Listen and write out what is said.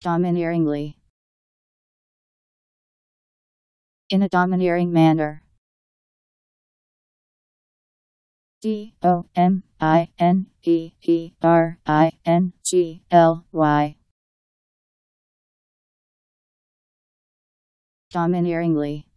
Domineeringly. In a domineering manner. D O M I N E E R I N G L Y. Domineeringly.